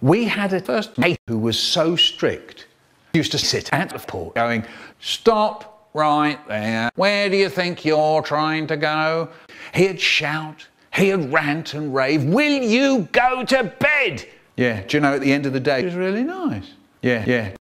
We had a first mate who was so strict. He used to sit at the port going, Stop right there. Where do you think you're trying to go? He'd shout, he'd rant and rave, Will you go to bed? Yeah, do you know, at the end of the day, it was really nice. Yeah, yeah.